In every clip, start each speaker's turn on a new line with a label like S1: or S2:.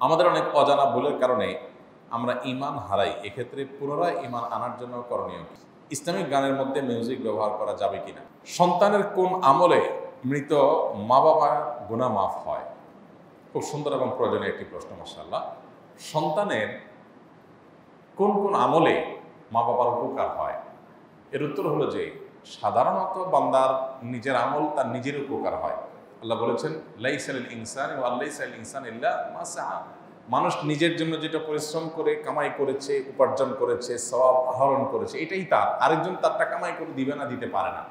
S1: আমাদের অনেক অজানা ভুলের কারণে আমরা ইমান হারাই, এক্ষেত্রে পুনরায় ইমান আনার জন্য করণীয়? ইসলামিক গানের মধ্যে মিউজিক ব্যবহার করা যাবে কিনা? সন্তানের কোন আমলে মৃত মা বাবার গুণা মাফ হয়? খুব সুন্দর এবং প্রয়োজনীয় একটি প্রশ্ন মাসাল্লাহ সন্তানের কোন কোন আমলে মা বাবার উপকার হয়? এর উত্তর হলো যে, সাধারণত বান্দার নিজের আমল তার নিজের উপকার হয়। আল্লাহ বলেছেন, লাইসাল ইনসান ও আল্লাহ ইনসান ইল্লা মা সাআ। মানুষ নিজের জন্য যেটা পরিশ্রম করে, কামাই করেছে, উপার্জন করেছে সব আহরণ করেছে, এটাই তার। আরেকজন তারটা কামাই করে দিবে না, দিতে পারে না।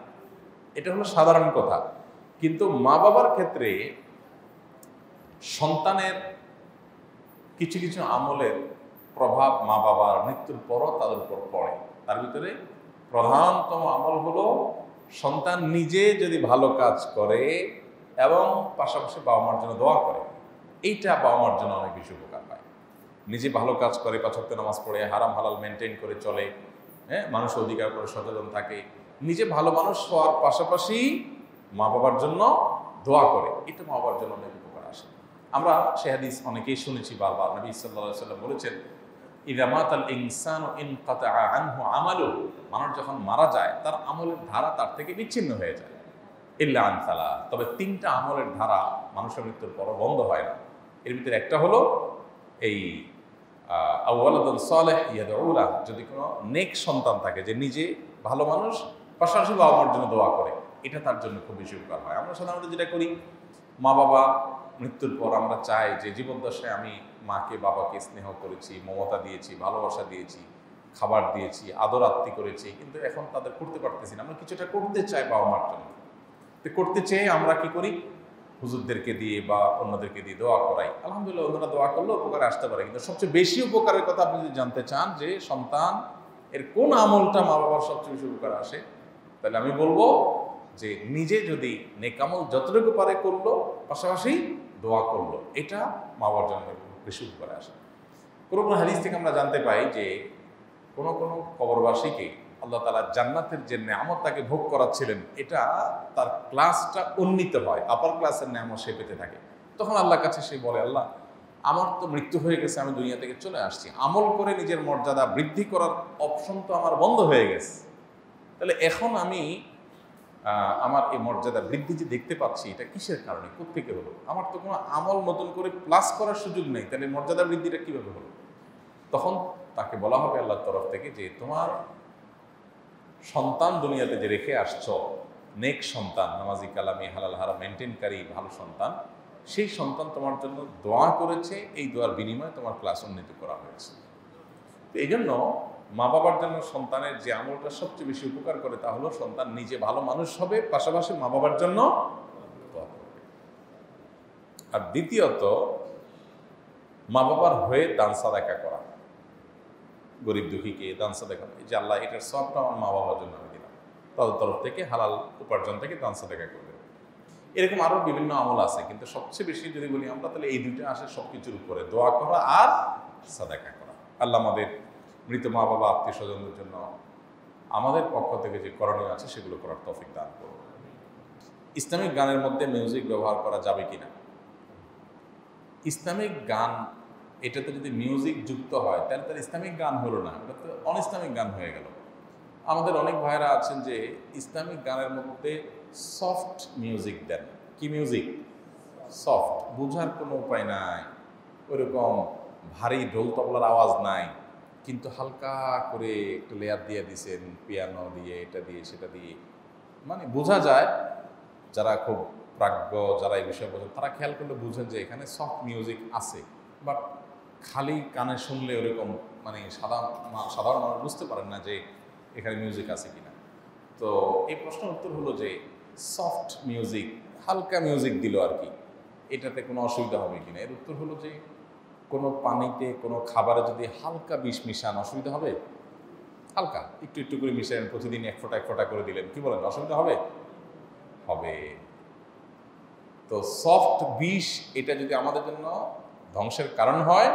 S1: এটা হলো সাধারণ কথা। কিন্তু মা বাবার ক্ষেত্রে সন্তানের কিছু কিছু আমলের প্রভাব মা বাবার মৃত্যুর পরও তাদের উপর পড়ে। তার ভিতরে প্রধানতম আমল হলো, সন্তান নিজে যদি ভালো কাজ করে এবং পাশাপাশি বাবা মার জন্য দোয়া করে। এইটা বাবা মার জন্য অনেক বেশি উপকার পায়। নিজে ভালো কাজ করে, পাঁচক্ত নামাজ পড়ে, হারাম, হালাল মেনটেন করে চলে হ্যাঁ? মানুষ অধিকার করে সচেতন থাকে। নিজে ভালো মানুষ হওয়ার পাশাপাশি মা বাবার জন্য দোয়া করে। এটা মা বাবার জন্য অনেক উপকার আসে। আমরা সে হাদিস অনেকেই শুনেছি বারবার। নবী সাল্লাহ সাল্লাম বলেছেন ইরামাত আল ইনসান ইন আনহু আমালু মানুষ যখন মারা যায়, তার আমলের ধারা তার থেকে বিচ্ছিন্ন হয়ে যায়। ইল্লা আনসালা তবে তিনটা আমলের ধারা মানুষের মৃত্যুর পর বন্ধ হয় না। এর ভিতরে একটা হলো এই আউ্লাদন সালেহ ইয়াদউলা যদি কোনো নেক সন্তান থাকে যে নিজে ভালো মানুষ, পাশাপাশি বাবা মার জন্য দোয়া করে, এটা তার জন্য খুব বেশি উপকার হয়। আমরা সাধারণত যেটা করি, মা বাবা মৃত্যুর পর আমরা চাই যে জীবদ্দশায় আমি মাকে, বাবাকে স্নেহ করেছি, মমতা দিয়েছি, ভালোবাসা দিয়েছি, খাবার দিয়েছি আদর আত্মি করেছি। কিন্তু এখন তাদের করতে পারতেছি না। আমরা কিছুটা করতে চাই বাবা মার জন্য। করতে চেয়ে আমরা কি করি? হুজুরদেরকে দিয়ে বা অন্যদেরকে দিয়ে দোয়া করাই। আলহামদুলিল্লাহ অন্যরা দোয়া করলেও উপকারে আসতে পারে। কিন্তু সবচেয়ে বেশি উপকারের কথা আপনি যদি জানতে চান যে সন্তান এর কোন আমলটা মা বাবার সবচেয়ে বেশি উপকার আসে, তাহলে আমি বলব যে নিজে যদি নেকামল যতটুকু পারে করল, পাশাপাশি দোয়া করল, এটা মা বাবার জন্য বেশি উপকারে আসে। কোনো কোনো হাদিস থেকে আমরা জানতে পাই যে কোনো কোনো কবরবাসীকে আল্লাহ তালা জান্নাতের যে নেয়ামত তাকে ভোগ করাচ্ছিলেন, এটা তার ক্লাসটা উন্নীত হয় আপার ক্লাসের নেয়ামত সে পেতে থাকে। তখন আল্লাহর কাছে সে বলে, আল্লাহ, আমার তো মৃত্যু হয়ে গেছে, আমি দুনিয়া থেকে চলে আসছি। আমল করে নিজের মর্যাদা বৃদ্ধি করার অপশন তো আমার বন্ধ হয়ে গেছে। তাহলে এখন আমি আমার এই মর্যাদা বৃদ্ধি যে দেখতে পাচ্ছি, এটা কিসের কারণে? কোথেকে হলো? আমার তো কোনো আমল নতুন করে প্লাস করার সুযোগ নেই, তাহলে মর্যাদা বৃদ্ধিটা কীভাবে হলো? তখন তাকে বলা হবে আল্লাহর তরফ থেকে যে, তোমার সন্তান দুনিয়াতে যে রেখে আসছো, নেক সন্তান, নামাজি কালামি, হালাল হারা মেনটেনকারী ভালো সন্তান, সেই সন্তান তোমার জন্য দোয়া করেছে, এই দোয়ার বিনিময়ে তোমার ক্লাস উন্নীত করা হয়েছে। তো এই জন্য মা বাবার জন্য সন্তানের যে আমলটা সবচেয়ে বেশি উপকার করে, তা হলো সন্তান নিজে ভালো মানুষ হবে, পাশাপাশি মা বাবার জন্য আর দ্বিতীয়ত মা বাবার হয়ে দান সাদাকা করা। গরিব দুঃখীকে দান সাদাকা এই যে আল্লাহ এটার সবটা আমার মা বাবার জন্য আমি দিলাম। তাদের তরফ থেকে হালাল উপার্জন থেকে দান সাদাকা করবে এরকম আরও বিভিন্ন আমল আছে, কিন্তু সবচেয়ে বেশি যদি বলি আমরা, তাহলে এই দুইটা আসে সব কিছুর উপরে। দোয়া করা আর সাদাকা করা। আল্লাহ আমাদের মৃত মা বাবা আত্মীয় স্বজনদের জন্য আমাদের পক্ষ থেকে যে করণীয় আছে, সেগুলো করার তফিক দান করব ইসলামিক গানের মধ্যে মিউজিক ব্যবহার করা যাবে কিনা? ইসলামিক গান এটাতে যদি মিউজিক যুক্ত হয়, তাহলে তার ইসলামিক গান হলো না। এটা তো অন ইসলামিক গান হয়ে গেল। আমাদের অনেক ভাইরা আছেন যে ইসলামিক গানের মধ্যে সফট মিউজিক দেন। কি মিউজিক সফট বোঝার কোনো উপায় নাই। ওইরকম ভারী ঢোল তবলার আওয়াজ নাই। কিন্তু হালকা করে একটু লেয়ার দিয়ে দিছেন পিয়ানো দিয়ে, এটা দিয়ে, সেটা দিয়ে। মানে বোঝা যায়, যারা খুব প্রাজ্ঞ, যারা এই বিষয়ে বোঝেন, তারা খেয়াল করলে বুঝেন যে এখানে সফট মিউজিক আছে। বাট খালি কানে শুনলে ওরকম মানে সাধারণ সাধারণ মানুষ বুঝতে পারেন না যে এখানে মিউজিক আছে কিনা। তো এই প্রশ্নের উত্তর হলো যে সফট মিউজিক হালকা মিউজিক দিল আর কি, এটাতে কোনো অসুবিধা হবে কিনা? এর উত্তর হলো যে কোনো পানিতে, কোনো খাবারে যদি হালকা বিষ মিশান, অসুবিধা হবে? হালকা, একটু একটু করে মিশান প্রতিদিন এক ফোঁটা এক ফোঁটা করে দিলেন, কি বলেন, অসুবিধা হবে? হবে। তো সফট বিষ, এটা যদি আমাদের জন্য ধ্বংসের কারণ হয়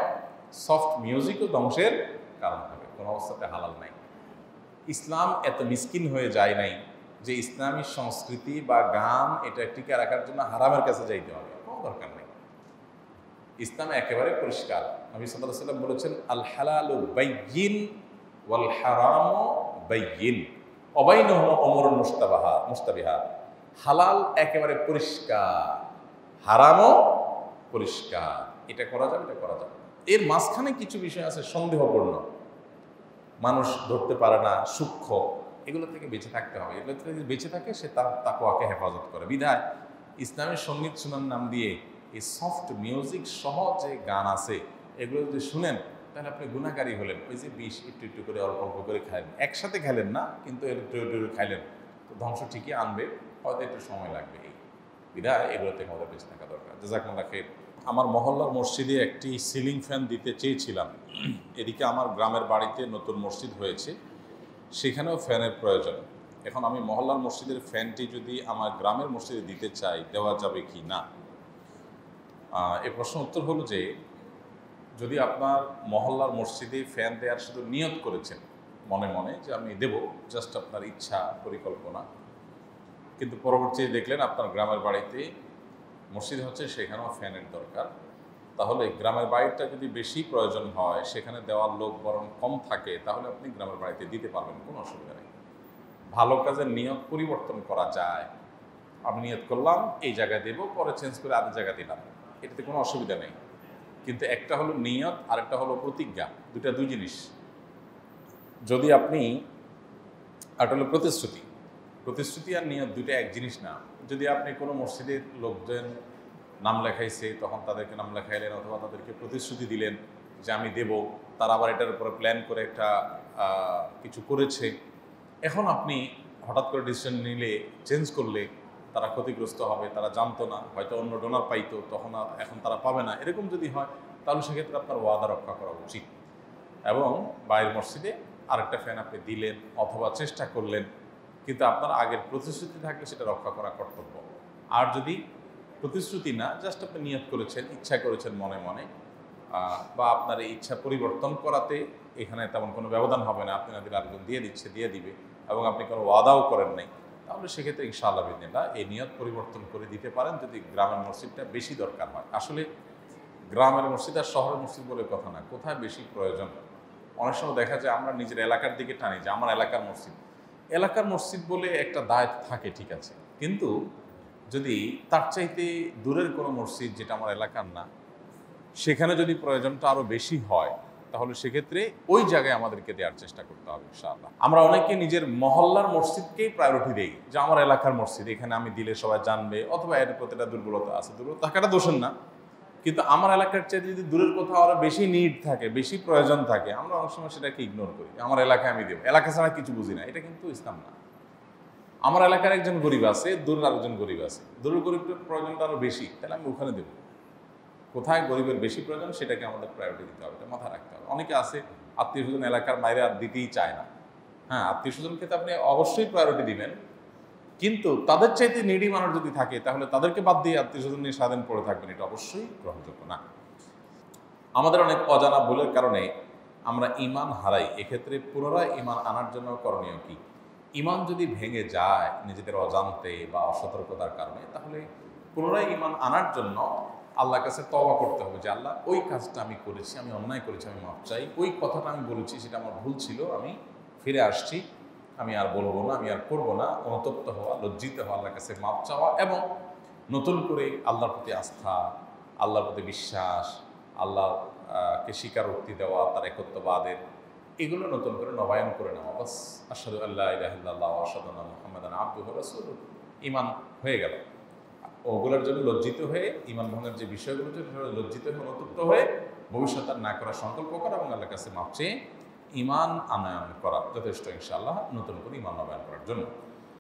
S1: সফট মিউজিকও ধ্বংসের কারণ হবে। কোনো অবস্থাতে হালাল নাই। ইসলাম এত মিসকিন হয়ে যায় নাই যে ইসলামী সংস্কৃতি বা গান এটা টিকে রাখার জন্য হারামের কাছে যাইতে হবে। কোনো দরকার নেই। ইসলাম একেবারে পরিষ্কার। নবী সাল্লাহ সাল্লাম বলেছেন, আল হালাল বাইয়িন ওয়াল হারাম বাইয়িন। অবাইন অমর মুস্তাবাহা মুস্তাবিহা হালাল একেবারে পরিষ্কার। হারামও পরিষ্কার। এটা করা যাবে, এটা করা যাবে এর মাঝখানে কিছু বিষয় আছে সন্দেহপূর্ণ। মানুষ ধরতে পারে না, সূক্ষ্ম। এগুলো থেকে বেঁচে থাকতে হবে। এগুলো থেকে বেঁচে থাকে, সে তার তাকুয়াকে হেফাজত করে। বিধায় ইসলামের সংগীত শোনার নাম দিয়ে এই সফট মিউজিক সহ যে গান আছে, এগুলো যদি শুনেন, তাহলে আপনি গুণাকারী হলেন। ওই যে বিষ একটু একটু করে, অল্প অল্প করে খাইলেন। একসাথে খেলেন না, কিন্তু একটু একটু খাইলেন। তো ধ্বংস ঠিকই আনবে, হয়তো একটু সময় লাগবে। এই বিধায় এগুলো থেকে আমাদের বেঁচে থাকা দরকার। জাজাকুল্লাহ খেয়ে আমার মহল্লার মসজিদে একটি সিলিং ফ্যান দিতে চেয়েছিলাম। এদিকে আমার গ্রামের বাড়িতে নতুন মসজিদ হয়েছে। সেখানেও ফ্যানের প্রয়োজন। এখন আমি মহল্লার মসজিদের ফ্যানটি যদি আমার গ্রামের মসজিদে দিতে চাই, দেওয়া যাবে কি না? এ প্রশ্ন উত্তর হলো যে, যদি আপনার মহল্লার মসজিদে ফ্যান দেওয়ার শুধু নিয়ত করেছেন, মনে মনে যে আমি দেব, জাস্ট আপনার ইচ্ছা, পরিকল্পনা। কিন্তু পরবর্তীতে দেখলেন আপনার গ্রামের বাড়িতে মসজিদ হচ্ছে সেখানেও ফ্যানের দরকার। তাহলে গ্রামের বাড়িটা যদি বেশি প্রয়োজন হয়, সেখানে দেওয়ার লোক বরং কম থাকে, তাহলে আপনি গ্রামের বাড়িতে দিতে পারবেন, কোনো অসুবিধা নেই। ভালো কাজের নিয়ত পরিবর্তন করা যায়। আমি নিয়ত করলাম, এই জায়গায় দেবো, পরে চেঞ্জ করে আরেক জায়গা দিলাম। এটাতে কোনো অসুবিধা নেই। কিন্তু একটা হলো নিয়ত আর একটা হলো প্রতিজ্ঞা দুটা দুই জিনিস। যদি আপনি আর হলো প্রতিশ্রুতি প্রতিশ্রুতি আর নিয়ত দুইটা এক জিনিস না। যদি আপনি কোনো মসজিদের লোকজন নাম লেখাইছে, তখন তাদেরকে নাম লেখাইলেন অথবা তাদেরকে প্রতিশ্রুতি দিলেন যে আমি দেব, তারা আবার এটার উপরে প্ল্যান করে একটা কিছু করেছে। এখন আপনি হঠাৎ করে ডিসিশন নিলে চেঞ্জ করলে তারা ক্ষতিগ্রস্ত হবে, তারা জানতো না, হয়তো অন্য ডোনার পাইতো, তখন আর এখন তারা পাবে না। এরকম যদি হয়, তাহলে সেক্ষেত্রে আপনার ওয়াদা রক্ষা করা উচিত। এবং বাইরের মসজিদে আরেকটা ফ্যান আপনি দিলেন অথবা চেষ্টা করলেন কিন্তু আপনার আগের প্রতিশ্রুতি থাকলে সেটা রক্ষা করা কর্তব্য। আর যদি প্রতিশ্রুতি না জাস্ট আপনি নিয়ত করেছেন, ইচ্ছা করেছেন মনে মনে বা আপনার এই ইচ্ছা পরিবর্তন করাতে এখানে তেমন কোনো ব্যবধান হবে না, আপনি না দিলে আরেকজন দিয়ে দিচ্ছে, দিয়ে দিবে, এবং আপনি কোনো ওয়াদাও করেন নাই, তাহলে সেক্ষেত্রে ইনশাআল্লাহ বিদিনা এই নিয়ত পরিবর্তন করে দিতে পারেন যদি গ্রামের মসজিদটা বেশি দরকার হয়। আসলে গ্রামের মসজিদ আর শহরের মসজিদ বলে কথা না, কোথায় বেশি প্রয়োজন? অনেক সময় দেখা যায় আমরা নিজের এলাকার দিকে টানি যে আমার এলাকার মসজিদ। এলাকার মসজিদ বলে একটা দায়িত্ব থাকে, ঠিক আছে। কিন্তু যদি তার চাইতে দূরের কোনো মসজিদ যেটা আমার এলাকার না, সেখানে যদি প্রয়োজনটা আরও বেশি হয়, তাহলে সেক্ষেত্রে ওই জায়গায় আমাদেরকে দেওয়ার চেষ্টা করতে হবে, ইনশাআল্লাহ। আমরা অনেকে নিজের মহল্লার মসজিদকেই প্রায়োরিটি দেই, যে আমার এলাকার মসজিদ, এখানে আমি দিলে সবাই জানবে, অথবা এর প্রতিটা দুর্বলতা আছে, দুর্বলতা থাকাটা দোষের না। কিন্তু আমার এলাকার চেয়ে যদি দূরের কোথাও আরও বেশি নিড থাকে, বেশি প্রয়োজন থাকে, আমরা অনেক সময় সেটাকে ইগনোর করি। আমার এলাকায় আমি দেবো। এলাকা ছাড়া কিছু বুঝি না। এটা কিন্তু ইসলাম না। আমার এলাকার একজন গরিব আছে, দূরের আরেকজন গরিব আছে। দূরের গরিবের প্রয়োজনটা আরও বেশি, তাহলে আমি ওখানে দেবো। কোথায় গরিবের বেশি প্রয়োজন, সেটাকে আমাদের প্রায়োরিটি দিতে হবে, এটা মাথায় রাখতে হবে। অনেকে আছে, আত্মীয় স্বজন এলাকার বাইরে আর দিতেই চায় না। হ্যাঁ আত্মীয় স্বজনকে তো আপনি অবশ্যই প্রায়োরিটি দিবেন। কিন্তু তাদের চাইতে নিডি মানুষ যদি থাকে, তাহলে তাদেরকে বাদ দিয়ে আত্মীয় স্বজন নিয়ে স্বাধীন পড়ে থাকবেন, এটা অবশ্যই গ্রহণযোগ্য না। আমাদের অনেক অজানা ভুলের কারণে আমরা ইমান হারাই। এক্ষেত্রে পুনরায় ইমান আনার জন্য করণীয় কি? ইমান যদি ভেঙে যায় নিজেদের অজান্তে বা অসতর্কতার কারণে, তাহলে পুনরায় ইমান আনার জন্য আল্লাহর কাছে তবা করতে হবে যে, আল্লাহ, ওই কাজটা আমি করেছি, আমি অন্যায় করেছি, আমি মাপ চাই। ওই কথাটা আমি বলেছি, সেটা আমার ভুল ছিল, আমি ফিরে আসছি। আমি আর বলব না, আমি আর করব না। অনুতপ্ত হওয়া, লজ্জিত হওয়া, আল্লাহর কাছে মাপ চাওয়া এবং নতুন করে আল্লাহর প্রতি আস্থা, আল্লাহর প্রতি বিশ্বাস, আল্লাহকে স্বীকারোক্তি দেওয়া, তার একত্ববাদের, এগুলো নতুন করে নবায়ন করে নেওয়া। বাস আসাদু আল্লাহ আসাদুল্লাহ মোহাম্মদ আব্দুহ রসুল ইমান হয়ে গেল। ওগুলোর জন্য লজ্জিত হয়ে ইমান ভঙ্গের যে বিষয়গুলো লজ্জিত হয়ে, অনুতপ্ত হয়ে ভবিষ্যৎ আর না করার সংকল্প করা এবং আল্লাহর কাছে মাপ চেয়ে ইমান আনয়ন করা যথেষ্ট ইনশাআল্লাহ নতুন করে ইমান নবায়ন করার জন্য।